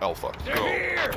Alpha, go.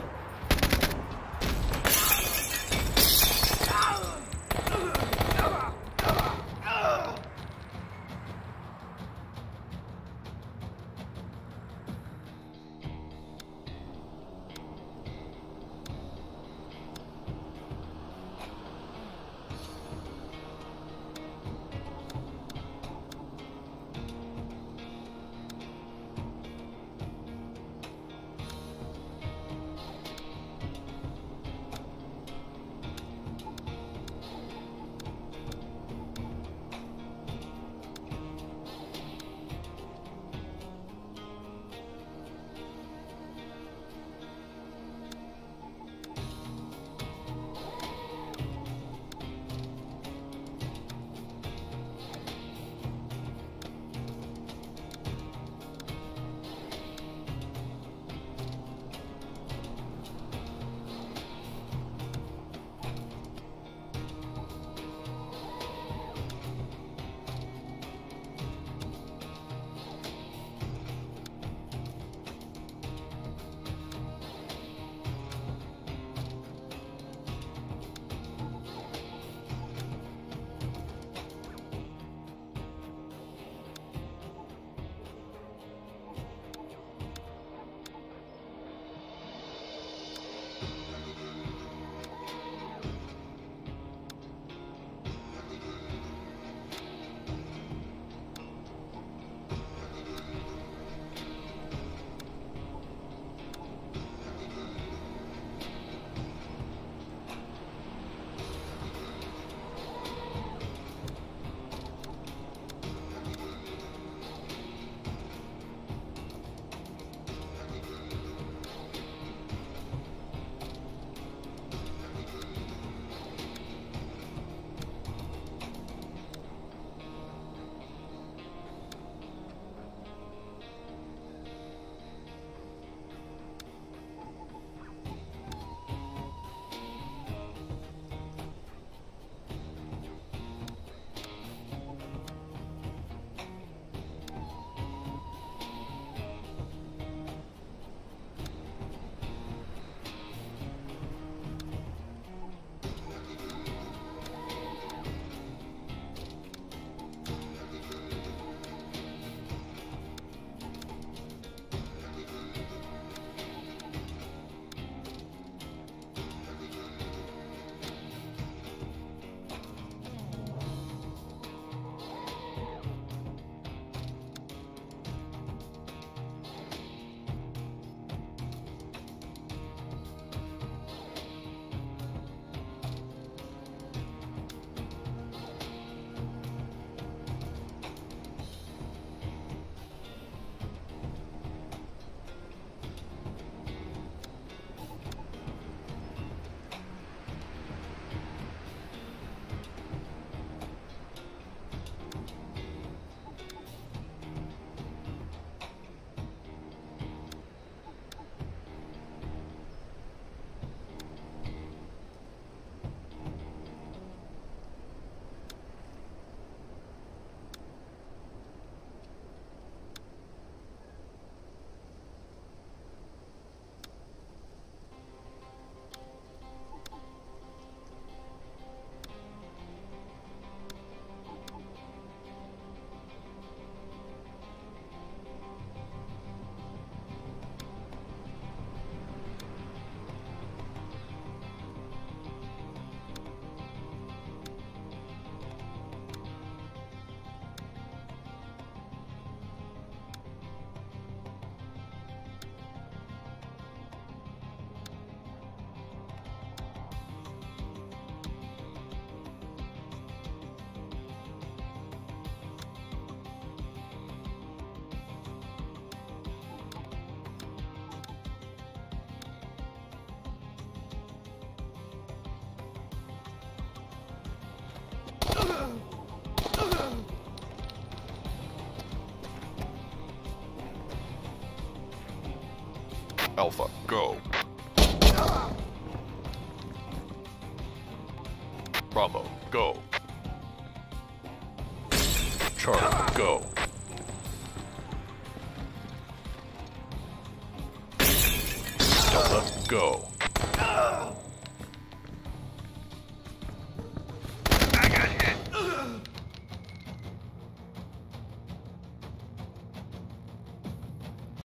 Alpha, go. Bravo, go. Charlie, go. Delta, go.